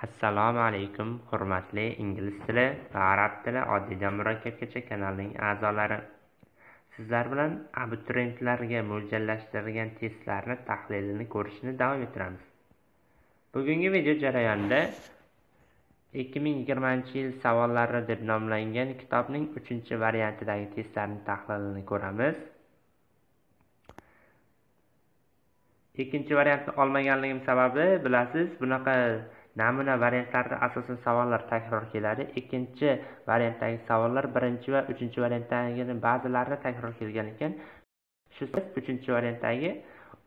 Assalomu alaykum hurmatli ingliz tili va arab tili oddiydan murakkabgacha kanalining a'zolari. Sizlar bilan abituriyentlarga mo'ljallashtirilgan testlarni tahlilini ko'rishni davom ettiramiz. Bugungi video jarayonida 2020-yil savollari deb nomlangan kitobning 3-variantidagi testlarning tahlilini ko'ramiz. Ikkinchi variantni olmaganligim sababi bilasiz, bunaqa namuna variantlarda asosan savollar takror keladi. Ikkinchi variantdagi savollar birinchi va uchinchi variantdagi ba'zilarida takror kelgan ekan. Shu uchinchi variantdagi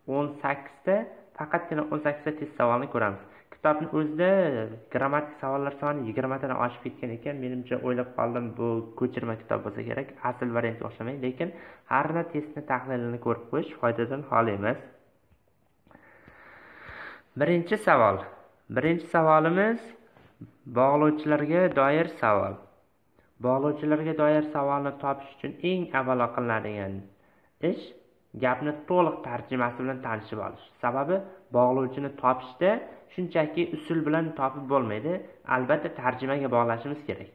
18 ta faqatgina 18 ta test savolni ko'ramiz. Kitobni o'zida grammatik savollar soni 20 tadan oshib ketgan ekan. Menimcha o'ylab qoldim, bu ko'chirma kitob bo'lsa kerak, asl variantga o'xshamaydi, lekin har bir testni tahlilini ko'rib qo'yish foydadan xoli emas. Birinchi savol. Birinchi savolimiz bog'lovchilarga doir savol. Bog'lovchilarga doir savolni topish uchun eng avvalo qilinadigan ish gapni to'liq tarjimasi bilan tanishib olish. Sababi bog'lovchini topishda shunchaki usul bilan topib bo'lmaydi, albatta tarjimaga bog'lashimiz kerak.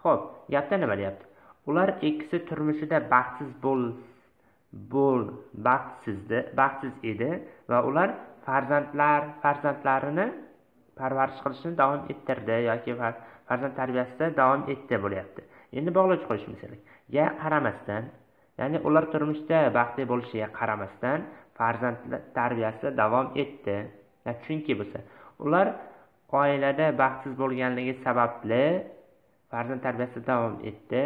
Xo'p, gapda nima deyapti? Ular ikkisi turmushida baxtsiz bo'l bo'l baxtsizdi, baxtsiz edi va ular farzandlar farzandlarini parvarish qilishni davom ettirdi yoki farzand tarbiyasida davom etdi bo'lyapti. Endi bog'lovchi qo'yishimiz kerak. Ga qaramasdan, ya'ni ular turmushda baxtli bo'lishiga qaramasdan farzand tarbiyasida davom etdi. Chunki bo'lsa, ular oilada baxtsiz bo'lganligi sababli farzand tarbiyasida davom etdi.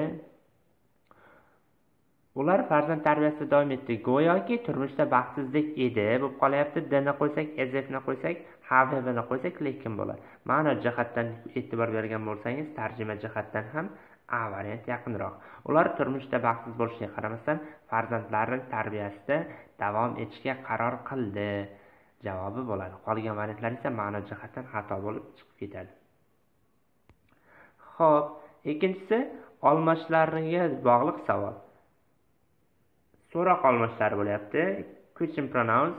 Ular farzand tarbiyasida davom etdi. Go'yoki turmushda baxtsizlik edi. bo'lib qolyapti. D-ni qo'ysak, ezefni qo'ysak, have-ni qo'ysak, lekin bo'ladi. Ma'no jihatdan e'tibor bergan bo'lsangiz, tarjima jihatdan ham A variant yaqinroq. Ular turmushda baxtsiz bo'lishiga qaramasdan farzandlarini tarbiyasida davom etishga qaror qildi. Javobi bo'ladi. Qolgan variantlar esa ma'no jihatdan xato bo'lib chiqib ketadi. Xo'p, ikkinchisi olmoshlariga bog'liq savol. So'roq olmoshlari bo'lyapti. Question pronouns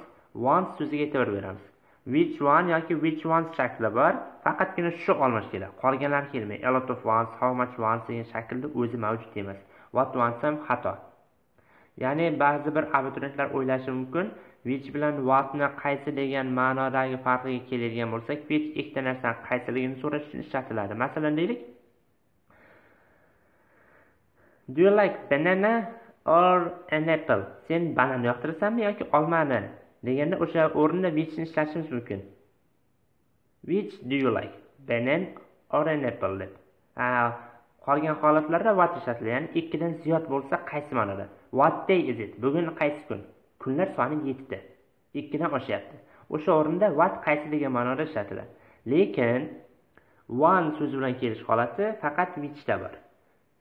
once so'ziga e'tibor beramiz. Which one yoki which ones shakli bor. Faqatgina shu olmosh keladi. Qolganlar kelmaydi. A lot of ones, how much ones degan shaklda o'zi mavjud emas. What ones ham xato. Ya'ni ba'zi bir abituriyentlar o'ylashi mumkin, which bilan whatni qaysi degan ma'nodagi farqiga keladigan bo'lsak, which ikkita narsani qaysiligini so'rash uchun ishlatiladi. Masalan, deylik, Do you like banana or an apple. Sen bananni yoqtirasanmi yoki olmani? Deganda o'sha o'rinda whichni ishlatishimiz mumkin. Which do you like? Banan or an apple deb. Qolgan holatlarda what ishlatiladi ya'ni ikkidan ziyod bo'lsa qaysi ma'noda? What day is it? Bugun qaysi kun? Kunlar soni yettita ikkidan oshyapti. O'sha o'rinda what qaysi degan ma'noda ishlatiladi. Lekin one so'zi bilan kelish holati faqat whichda bor.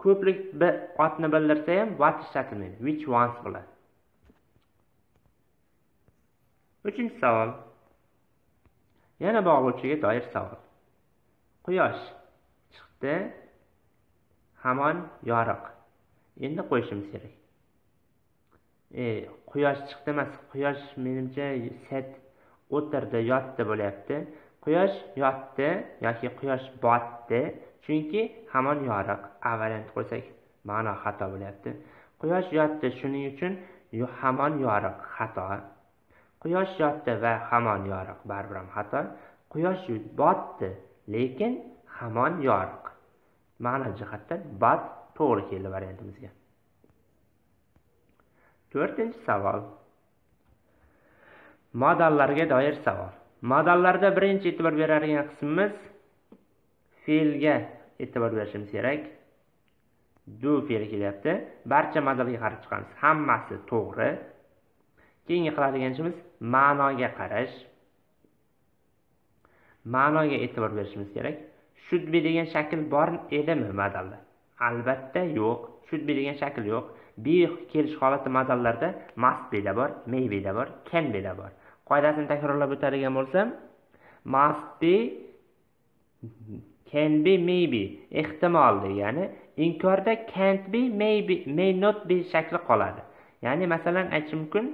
Ko'plik b otni bildirsa ham what ishlatilmaydi which ones? bo'ladi. Uchinchi savol. Yana bog'lovchiga doir savol. Quyosh chiqdi hamon yoriq. Endi qo'yishimiz kerak. E quyosh chiqdi emas quyosh menimcha set o'tirdi yotdi bo'lyapti. Quyosh yotdi yoki quyosh botdi chunki hamon yoriq a variant qo'ysak ma'no xato bo'lyapti. Quyosh yotdi shuning uchun hamon yoriq xato. Quyosh yotdi va hamon yoriq baribir ham xato. Quyosh botdi lekin hamon yoriq. Ma'no jihatdan bot to'g'ri keldi variantimizga. To'rtinchi savol. Modallarga doir savol. Modallarda birinchi e'tibor beradigan qismimiz fe'lga e'tibor berishimiz kerak. Do fe'li kelyapti. Barcha modalga qarab chiqamiz. Hammasi to'g'ri. Keyingi qiladigan ishimiz ma'noga qarash. Ma'noga e'tibor berishimiz kerak. Should be degan shakl bor edimi modalda albatta yo'q. Should be degan shakl yo'q. Be kelish holati modallarda must be'da bor may be'da bor can be'da bor. Qoidasini takrorlab o'tadigan bo'lsam must be can be maybe ehtimol degani inkorda can't be maybe may not be shakli qoladi. Ya'ni masalan aytish mumkin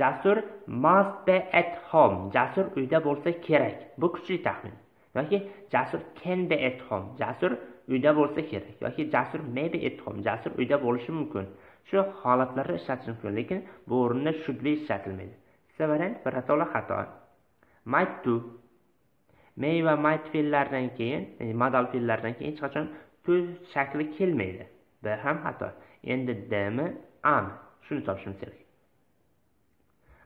jasur must be at home jasur uyda bo'lsa kerak bu kuchli taxmin. Yoki jasur can be at home jasur uyda bo'lsa kerak. Yoki jasur may be at home jasur uyda bo'lishi mumkin. Shu holatlarda ishlatish mumkin lekin bu o'rinda should be ishlatilmaydi variant birato'la xato. Might to may va might fe'llaridan keyin modal fe'llaridan keyin hech qachon to shakli kelmaydi. B ham xato. Endi dmi am shuni topishimiz kerak.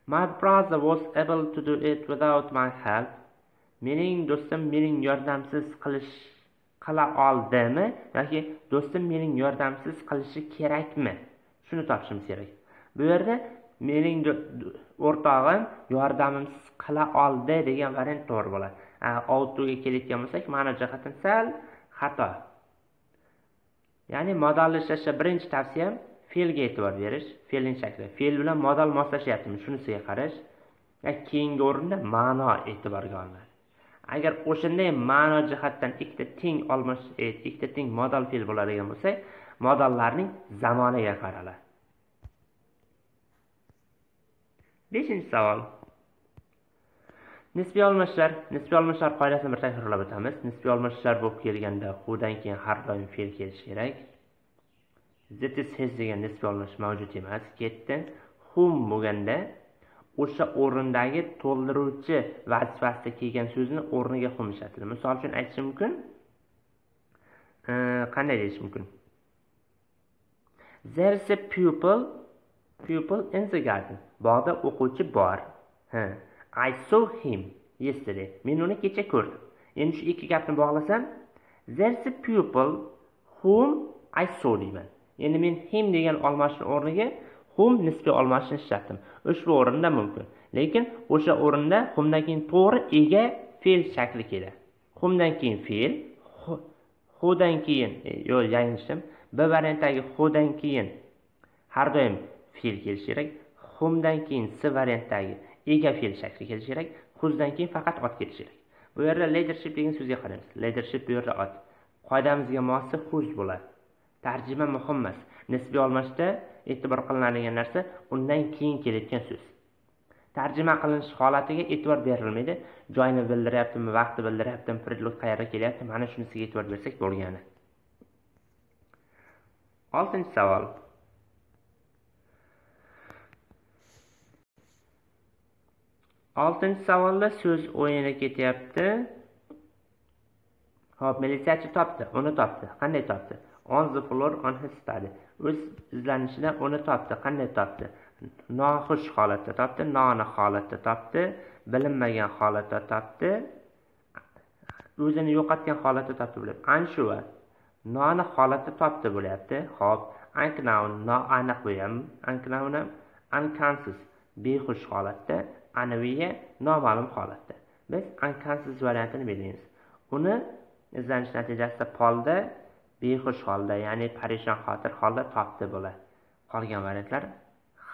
My brother was able to do it without my help. Mening do'stim mening yordamsiz qilish qila oldimi? Yoki do'stim mening yordamsiz qilishi kerakmi? Shuni topishimiz kerak. Bu yerda mening o'rtog'im yordamimsiz qila oldi degan variant to'g'ri bo'ladi. Outoga kelayotgan bo'lsak ma'no jihatdan sal xato. Ya'ni modalni ishlashda birinchi tavsiyam fe'lga e'tibor berish fe'lning shakli. Fe'l bilan modal moslashyaptimi shunisiga qarash. Keyingi o'rinda ma'no e'tiborga olinadi. Agar o'shanday ma'no jihatdan ikkita teng olmash e, ikkita teng modal fe'l bo'ladigan bo'lsa modallarning zamoniga qaraladi. Beshinchi savol. Nisbiy almashishlar nisbiy almashishlar qoidasini bir takrorlab o'tamiz. Nisbiy almashishlar bo'lib kelganda hudan keyin har doim fe'l kelishi kerak. This is his degan nisbiy almashish mavjud emas ketdi. Hum bo'lganda o'sha o'rindagi to'ldiruvchi vazifasida kelgan so'zni o'rniga hum ishlatiladi misol uchun aytishim mumkin. Qanday deyish mumkin? There is a pupil pupil in the garden. Bog'da o'quvchi bor. Ha I saw him yesterday. Men uni kecha ko'rdim. Endi shu ikki gapni bog'lasam there's a pupil whom I saw deyman. Endi men him degan olmashni o'rniga whom nisbiy olmashni ishlatdim ushbu o'rinda mumkin. Lekin o'sha o'rinda whomdan keyin to'g'ri ega fe'l shakli keladi whomdan keyin fe'l whodan keyin e, yo'q yanglishdim. B variantdagi whodan keyin har doim fe'l kelishi kerak. Whomdan keyin s variantdagi ega fe'l shakli kelishi kerak huzdan keyin faqat ot kelishi kerak. Bu yerda leadership degan so'zga qaraymiz. Leadership bu yerda ot. Qoidamizga mosi huz bo'ladi. Tarjima muhim emas. Nisbiy olmashda e'tibor qilinadigan narsa undan keyin kelayotgan so'z. Tarjima qilinish holatiga e'tibor berilmaydi. Joyni bildiryaptimi vaqtni bildiryaptimi predlog qayerga kelyapti mana shunisiga e'tibor bersak bo'lgani. Oltinchi savol. Oltinchi savolda so'z o'yini ketyapti. Ho'p militsiyachi topdi uni topdi. Qanday topdi? On the floor on his study. O'z izlanishida uni topdi qanday topdi? Noxush holatda topdi noni holatda topdi. Bilinmagan holatda topdi. O'zini yo'qotgan holatda topdi bo'lyapti anshua noni holatda topdi bo'lyapti. Hop unknown noaniq bu ham unknown ham unconscious behush holatda anaviya noma'lum holatda. Biz unconscious variantini belgilaymiz uni izlanish natijasida polda behush holda ya'ni parishon xotir holda topdi bo'ladi qolgan variantlar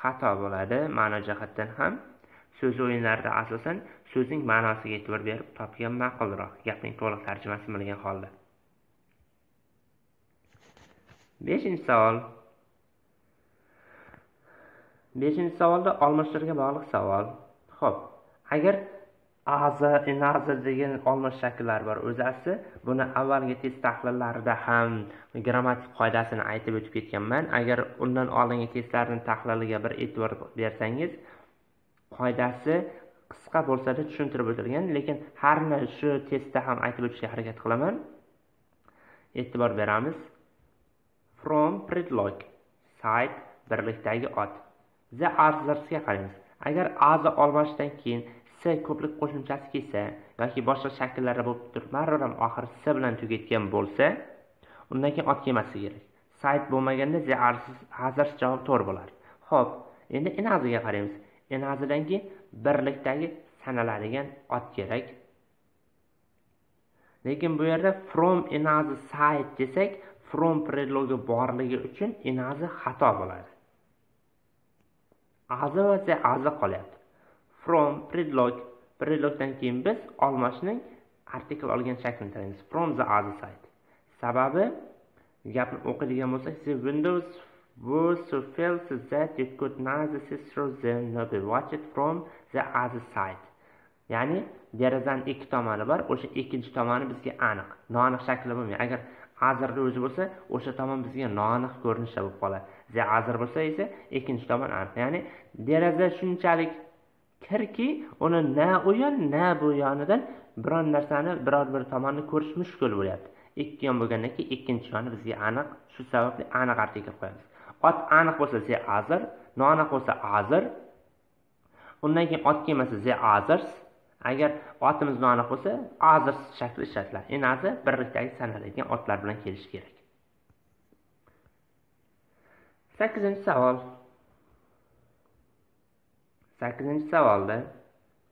xato bo'ladi. Ma'no jihatdan ham so'z o'yinlarida asosan so'zning ma'nosiga e'tibor berib topgan ma'qulroq gapning to'liq tarjimasini bilgan holda. Beshinchi savol. Beshinchi savolda olmoshlarga bog'liq savol. Ho'p agar aza inaza degan olma shakllari bor o'zasi buni avvalgi test tahlillarida ham grammatik qoidasini aytib o'tib ketganman. Agar undan oldingi testlarni tahliliga bir e'tibor bersangiz qoidasi qisqa bo'lsada tushuntirib o'tilgan lekin har shu testda ham aytib o'tishga harakat qilaman. E'tibor beramiz. From predlog side birlikdagi ot. The othersga qaraymiz. Agar aza olmashdan keyin s ko'plik qo'shimchasi kelsa yoki boshqa shakllarda bo'lib turib baribir ham oxiri s bilan tugatgan bo'lsa undan keyin ot kelmasligi kerak. Sayt bo'lmaganda the others javob to'g'ri bo'lar ho'p endi enaziga qaraymiz. Enazidan keyin birlikdagi sanaladigan ot kerak. Lekin bu yerda from enazi site desak from predlogi borligi uchun enazi xato bo'ladi. Azi va the azi qolyapti. From predlog predlogdan keyin biz olmashning artikl olgan shaklini tanlaymiz from the other side sababi gapni o'qiydigan bo'lsak the windows was so felt that it could neither see through them nor be watched from the other side. Ya'ni derazani ikki tomoni bor, o'sha ikkinchi tomoni bizga aniq, noaniq shakli bo'lmaydi. Agar azrni o'zi bo'lsa, o'sha tomon bizga noaniq ko'rinishda bo'lib qoladi. The azr bo'lsa esa ikkinchi tomon aniq. Ya'ni deraza shunchalik kirki, uni na u yon, na bu yonidan biron narsani, biror bir tomonni ko'rish mushkul bo'lyapti. Ikki yon bo'lgandan keyin ikkinchi yoni bizga aniq, shu sababli aniq artikl qo'yamiz. ot aniq bo'lsa ze azir noaniq bo'lsa azir undan keyin ot kelmasa ze azers agar otimiz noaniq bo'lsa azir shakli ishlatiladi endi birlikdagi sanaladigan otlar bilan kelish kerak. Sakkizinchi savol. Sakkizinchi savolda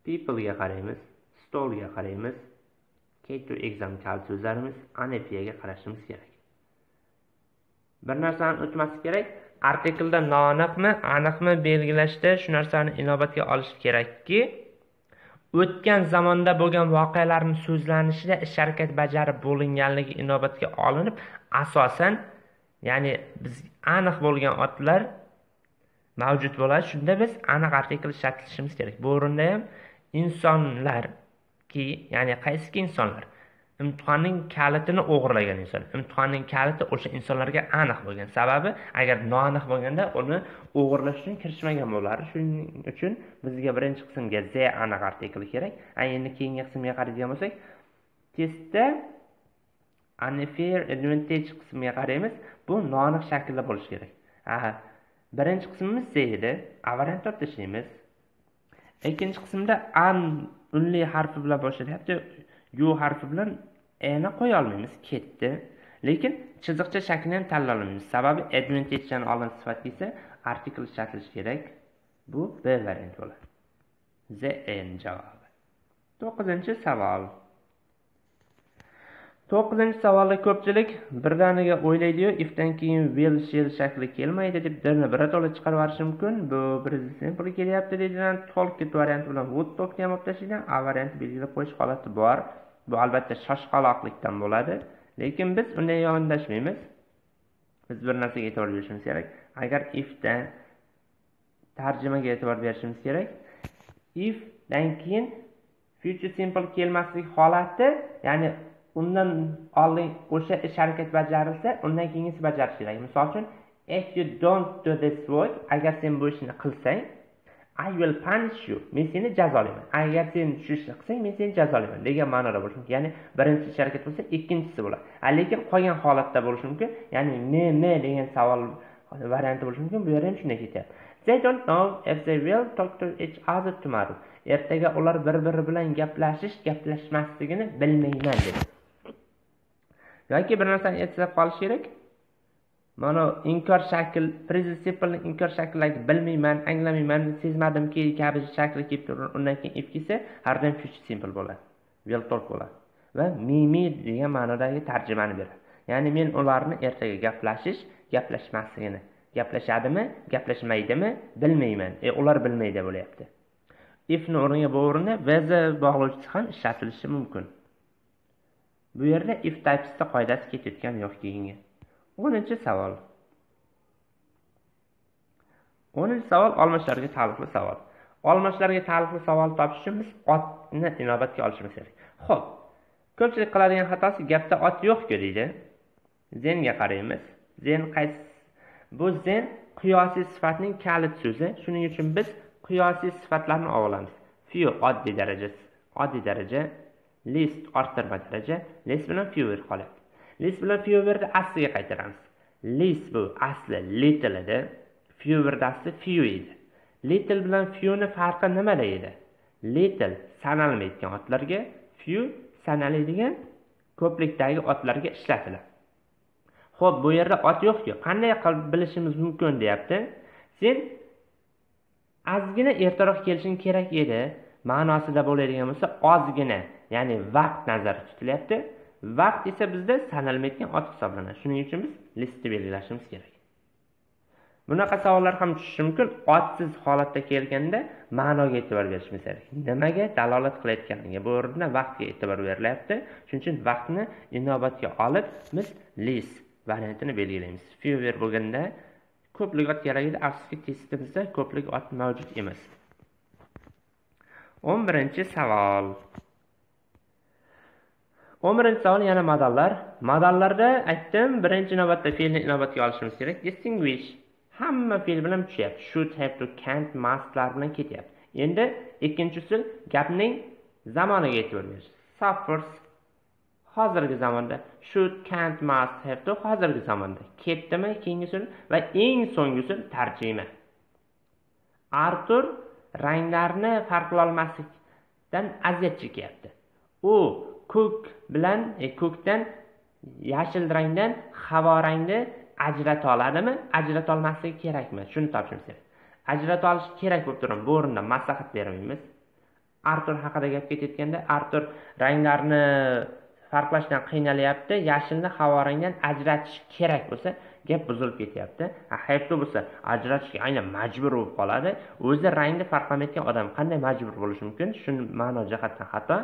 people'ga qaraymiz stolga qaraymiz k to exam kal so'zlarimiz anepiyaga qarashimiz kerak. Bir narsani unutmaslik kerak artiklda noaniqmi aniqmi belgilashda shu narsani inobatga olish kerakki o'tgan zamonda bo'lgan voqealarni so'zlanishida ish harakat bajarib bo'linganligi inobatga olinib asosan ya'ni biz aniq bo'lgan otlar mavjud bo'ladi. Shunda biz aniq artikl ishlatishimiz kerak. Bu o'rinda ham insonlarki ya'ni qaysiki insonlar? Imtihonning kalitini o'g'irlagan inson. Imtihonning kaliti o'sha insonlarga aniq bo'lgan. Sababi agar noaniq bo'lganda uni o'g'irlash uchun kirishmagan bo'lardi shuning uchun bizga birinchi qismga z aniq artikli kerak. Endi keyingi qismga qaraydigan bo'lsak testda unfair advantage qismiga qaraymiz. Bu noaniq shaklda bo'lishi kerak. Aha birinchi qismimiz z edi. Avariant olib tashlaymiz ikkinchi qismda an unli harfi bilan boshlanyapti yu harfi bilan eni qo'ya olmaymiz ketdi. Lekin chiziqcha shaklini ham tanlay olmaymiz sababi advantagedan oldin sifat kelsa artikl ishlatilishi kerak. Bu b variant bo'ladi. The n javobi. To'qqizinchi savol. To'qqizinchi savolda ko'pchilik birdaniga o'ylaydiyu ifdan keyin will shell shakli kelmaydi deb dirni birato'la chiqarib yuborishi mumkin. Bu birinchi simple kelyapti deydigan tolkit varianti bilan would ham olib a varianti belgilab qo'yish holati bor. Bu albatta shoshqaloqlikdan bo'ladi lekin biz unday yondashmaymiz. Biz bir narsaga e'tibor berishimiz kerak. Agar ifda tarjimaga e'tibor berishimiz kerak ifdan keyin future simple kelmaslik holati ya'ni undan oldin o'sha ish harakat bajarilsa undan keyingisi bajarish kerak. Misol uchun if you don't do this work agar sen bu ishni qilsang I will punish you. Men seni jazolayman. Agar sen tushishni qilsang, men seni jazolayman degan ma'noda bo'lishi mumkin. Ya'ni birinchi ish harakat bo'lsa, ikkinchisi bo'ladi. Lekin qolgan holatda bo'lishi mumkin. Ya'ni me me degan savol varianti bo'lishi mumkin. Bu yerda ham shunday ketyapti. They don't know if they will talk to each other tomorrow. Ertaga ular bir-biri bilan gaplashish, gaplashmasligini bilmayman dedi. yoki bir narsani eslab qolish kerak mana inkor shakl present inkor shaklidagi bilmayman anglamayman sezmadimki kabi shakli kelib turadi undan keyin if kelsa har doim future simple bo'ladi will talk bo'ladi va mimi degan ma'nodagi tarjimani beradi. Ya'ni men ularni ertaga gaplashish gaplashmasligini gaplashadimi gaplashmaydimi bilmayman. E ular bilmaydi bo'lyapti. Ifni o'rniga bu o'rinda vz bog'lovchisi ham ishlatilishi mumkin. Bu yerda if typesda qoidasi ketayotgani yo'q keyingi. O'ninchi savol? O'ninchi savol olmoshlarga taalluqli savol. Olmoshlarga taalluqli savol topish uchun biz otni inobatga olishimiz kerak. Ho'p ko'pchilik qiladigan xatosi gapda ot yo'qku deydi. Zenga qaraymiz. Zen qaysi? Bu zen qiyosiy sifatning kalit so'zi shuning uchun biz qiyosiy sifatlarni olamiz fyu oddiy daraja oddiy daraja list orttirma daraja. List bilan fewer qoladi list bilan fewerni asliga qaytaramiz. List bu asli little edi fewerni asli few edi. Little bilan fewni farqi nimada edi? Little sanalmaydigan otlarga few sanaladigan ko'plikdagi otlarga ishlatiladi. Ho'p bu yerda ot yo'qku qanday qilib bilishimiz mumkin deyapti. Sen ozgina ertaroq kelishing kerak edi ma'nosida bo'ladigan bo'lsa ozgina ya'ni vaqt nazarda tutilyapti. Vaqt esa bizda sanalmayotgan ot hisoblanadi. Shuning uchun biz listni belgilashimiz kerak. Bunaqa savollar ham tushishi mumkin. Otsiz holatda kelganda ma'noga e'tibor berishimiz kerak. Nimaga dalolat qilayotganiga bu o'rinda vaqtga e'tibor berilyapti. Shuning uchun vaqtni inobatga olib biz list variantini belgilaymiz. Fewer bo'lganda ko'plik ot kerak edi afsuski testimizda ko'plik ot mavjud emas. O'n birinchi savol. O'n birinchi savol yana modallar modallarda aytdim birinchi navbatda fe'lni inobatga olishimiz kerak. Distinguish hamma fe'l bilan tushyapti. Should have to can't mustlar bilan ketyapti. Endi ikkinchi usul gapning zamoniga e'tibor berish suffers. Hozirgi zamonda. Should can't must have to hozirgi zamonda. Ketdimi keyingi usul va eng so'nggi usul tarjima. Artur ranglarni farqlolmaslikdan aziyat chekyapti. U ko'k bilan e, ko'kdan yashil rangdan havo rangni ajrata oladimi? Ajrata olmasligi kerakmi? Shuni topishimiz kerak ajrata olish kerak bo'lib turibdi. Bu o'rinda maslahat bermaymiz. Artur haqida gap ketayotganda artur ranglarni farqlashdan qiynalyapti yashilni havo rangdan ajratish kerak bo'lsa gap buzilib ketyapti. Hayotda bo'lsa ajratishga aynan majbur bo'lib qoladi. O'zi rangni farqlamayotgan odam qanday majbur bo'lishi mumkin? Shuni ma'no jihatdan xato.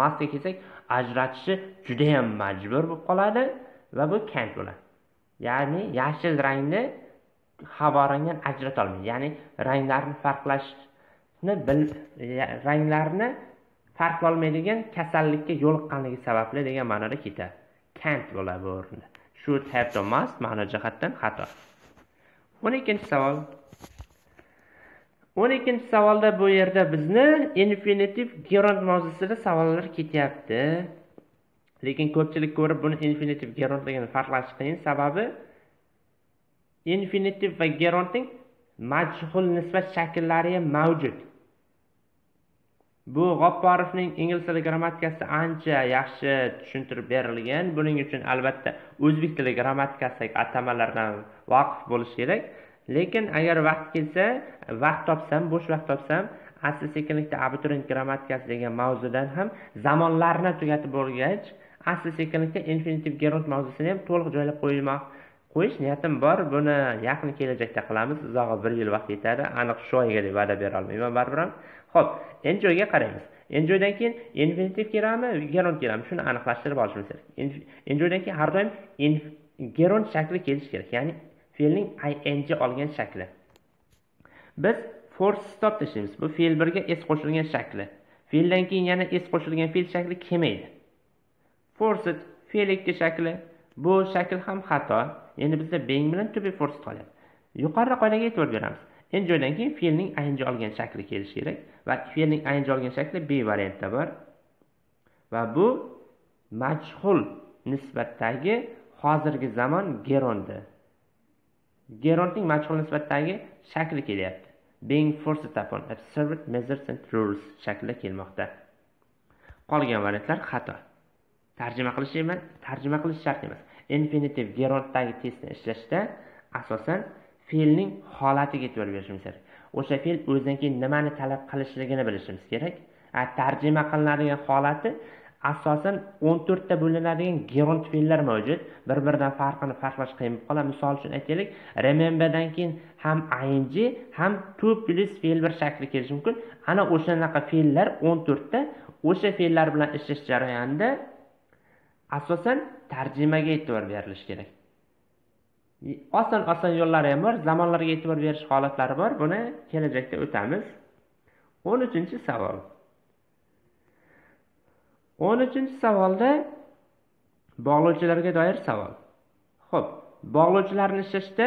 Masga kelsak ajratishi judayam majbur bo'lib qoladi va bu kant bo'ladi. Ya'ni yashil rangni havorangdan ajrata olmaydi. Ya'ni ranglarni farqlashni bil ranglarni farqlolmaydigan kasallikka yo'liqqanligi sababli degan ma'noda ketadi. Kant bo'ladi bu o'rinda. Should have the must ma'no jihatdan xato. O'n ikkinchi savol. O'n ikkinchi savolda bu yerda bizni infinitiv gerund mavzusida savollar ketyapti. Lekin ko'pchilik ko'rib buni infinitiv gerundligini farqlash qiyin sababi infinitiv va gerondning majhul nisbat shakllari ham mavjud. Bu g'opporovning ingliz tili grammatikasi ancha yaxshi tushuntirib berilgan. Buning uchun albatta o'zbek tili grammatikasidagi atamalardan voqif bo'lish kerak. Lekin agar vaqt kelsa vaqt topsam bo'sh vaqt topsam asta sekinlikda abituriyent grammatikasi degan mavzudan ham zamonlarni tugatib bo'lgach asta sekinlikda infinitiv gerund mavzusini ham to'liq joylab qo'ymoq qo'yish niyatim bor. Buni yaqin kelajakda qilamiz. Uzog'i bir yil vaqt yetadi. Aniq shu oyga deb va'da bera olmayman baribir ham. Ho'p enjoyga qaraymiz. Enjoydan keyin infinitiv keladimi gerund keladimi shuni aniqlashtirib olishimiz kerak. Enjoydan keyin har doim gerund shakli kelishi kerak. Ya'ni fe'lning ing olgan shakli. Biz force stop tashlaymiz. Bu fe'l birga s qo'shilgan shakli. Fe'ldan keyin yana s qo'shilgan fe'l shakli kelmaydi. Forced fe'l ikki shakli. Bu shakl ham xato. Endi bizda being bilan to be forced qolyapti Yuqoriroq qoidaga e'tibor beramiz enjoydan keyin fe'lning ing olgan shakli kelishi kerak va fe'lning ing olgan shakli b variantda bor. Va bu majhul nisbatdagi hozirgi zamon gerondi gerondning majhul nisbatdagi shakli kelyapti. Being forced upon absurd measures and rules shaklida kelmoqda. Qolgan variantlar xato. Tarjima qilish emas tarjima qilish shart emas. Infinitiv geronddagi testni ishlashda asosan fe'lning holatiga e'tibor berishimiz kerak. O'sha fe'l o'zidan keyin nimani talab qilishligini bilishimiz kerak. Tarjima qilinadigan holati asosan o'n to'rtta bo'linadigan gerund fe'llar mavjud. Bir biridan farqini farqlash qiyin bo'lib qoladi. Misol uchun aytaylik rememberdan keyin ham ing ham to plus fe'l bir shakli kelishi mumkin. Ana o'shanaqa fe'llar o'n to'rtta o'sha fe'llar bilan ishlash jarayonida asosan tarjimaga e'tibor berilishi kerak. Oson oson yo'llari ham bor zamonlarga e'tibor berish holatlari bor. Buni kelajakda o'tamiz. O'n uchinchi savol. O'n uchinchi savolda bog'lovchilarga doir savol. Ho'p bog'lovchilarni ishlashda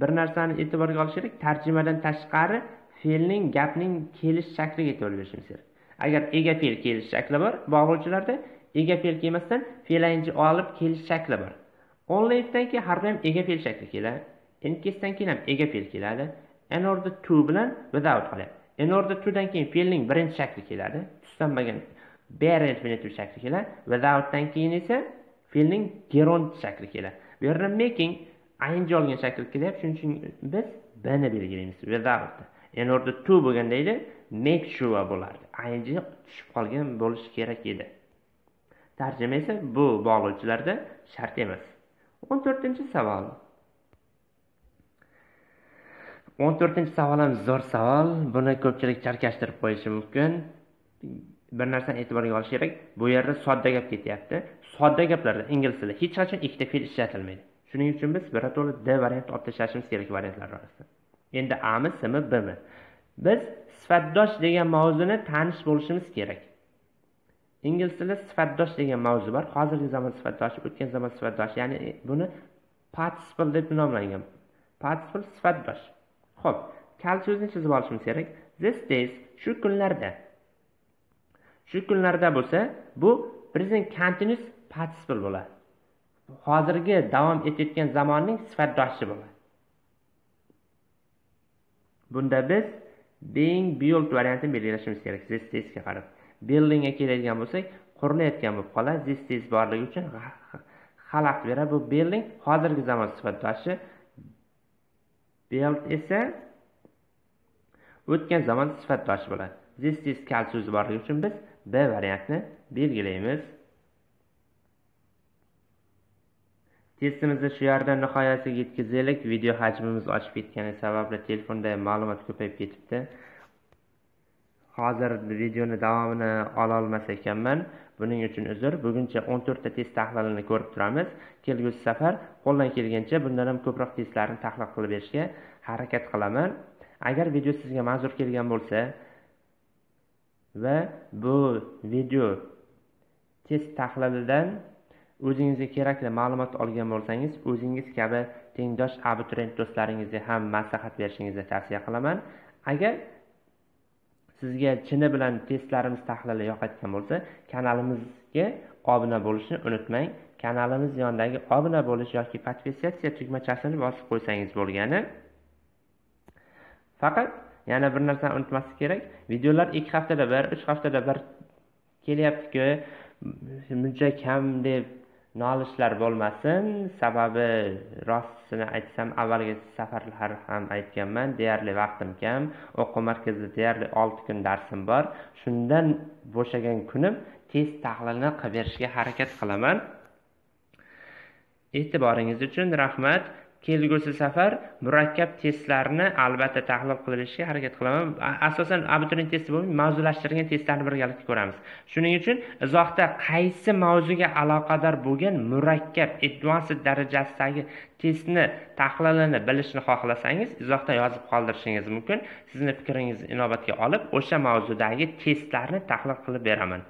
bir narsani e'tiborga olish kerak tarjimadan tashqari fe'lning gapning kelish shakliga e'tibor berishimiz kerak. Agar ega fe'l kelish shakli bor bog'lovchilarda ega fe'l kelmasdan fe'l olib kelish shakli bor. Onlivedan keyin har doim ega fe'l shakli keladi inkesdan keyin ham ega fe'l keladi in order to bilan without qolyapti in order todan keyin fe'lning birinchi shakli keladi tuslanmagan bare infinitiv shakli keladi withoutdan keyin esa fe'lning gerund shakli keladi bu yerda making ing olgan shakl kelyapti. Shuning uchun biz bni belgilaymiz. Without. In order to bo'lganda edi make sure bo'lardi. Ing tushib qolgan bo'lishi kerak edi. Tarjima esa bu bog'lovchilarda shart emas. O'n to'rtinchi savol. O'n to'rtinchi savol ham zo'r savol. Buni ko'pchilik chalkashtirib qo'yishi mumkin. Bir narsani e'tiborga olish kerak. Bu yerda sodda gap ketyapti. Sodda gaplarda ingliz tilida hech qachon ikkita fe'l ishlatilmaydi. Shuning uchun biz birato'la d variantni olib tashlashimiz kerak variantlar orasida. Endi ami simi bmi biz sifatdosh degan mavzuni tanish bo'lishimiz kerak. Ingliz tilida sifatdosh degan mavzu bor. Hozirgi zamon sifatdoshi o'tgan zamon sifatdoshi. Ya'ni e, buni participle deb nomlangan. Participle sifatdosh. Ho'p kal so'zini chizib olishimiz kerak. This days shu kunlarda shu kunlarda bo'lsa bu present continuous participle bo'ladi. Hozirgi davom etayotgan zamonning sifatdoshi bo'ladi. Bunda biz being built variantini belgilashimiz kerak this testga qarab. Buildingga keladigan bo'lsak qurilayotgan bo'lib qoladi. This test borligi uchun xalaqit beradi. Bu building hozirgi zamon sifatdoshi. Built esa o'tgan zamon sifatdoshi bo'ladi. This test kal so'zi borligi uchun biz b variantni belgilaymiz. Testimizni shu yerda nihoyasiga yetkazaylik. Video hajmimiz oshib ketgani sababli telefonda ma'lumot ko'payib ketibdi. Hozir videoni davomini ololmas ekanman. Buning uchun uzr. Buguncha 14 ta test tahlilini ko'rib turamiz. Kelgusi safar qo'ldan kelgancha bundan ham ko'proq testlarni tahlil qilib berishga harakat qilaman. Agar video sizga manzur kelgan bo'lsa va bu video test tahlilidan o'zingizga kerakli ma'lumot olgan bo'lsangiz o'zingiz kabi tengdosh abituriyent do'stlaringizga ham maslahat berishingizni tavsiya qilaman. Agar sizga chini bilan testlarimiz tahlili yoqayotgan bo'lsa kanalimizga obuna bo'lishni unutmang. Kanalimiz yonidagi obuna bo'lish yoki podpisatsiya tugmachasini bosib qo'ysangiz bo'lgani faqat yana bir narsani unutmaslik kerak. Videolar ikki haftada bir uch haftada bir kelyaptiku. Buncha kam deb nolishlar bo'lmasin. Sababi rostini aytsam avvalgi safarlar ham aytganman. Deyarli vaqtim kam. O'quv markazida deyarli olti kun darsim bor. Shundan bo'shagan kunim test tahlilini qilib berishga harakat qilaman. E'tiboringiz uchun rahmat. Kelgusi safar murakkab testlarni albatta tahlil qilishga harakat qilaman. Asosan abituriyent testi bo'lmay mavzulashtirilgan testlarni birgalikda ko'ramiz. Shuning uchun izohda qaysi mavzuga aloqador bo'lgan murakkab advanced darajasidagi testni tahlilini bilishni xohlasangiz izohda yozib qoldirishingiz mumkin. Sizni fikringizni inobatga olib o'sha mavzudagi testlarni tahlil qilib beraman.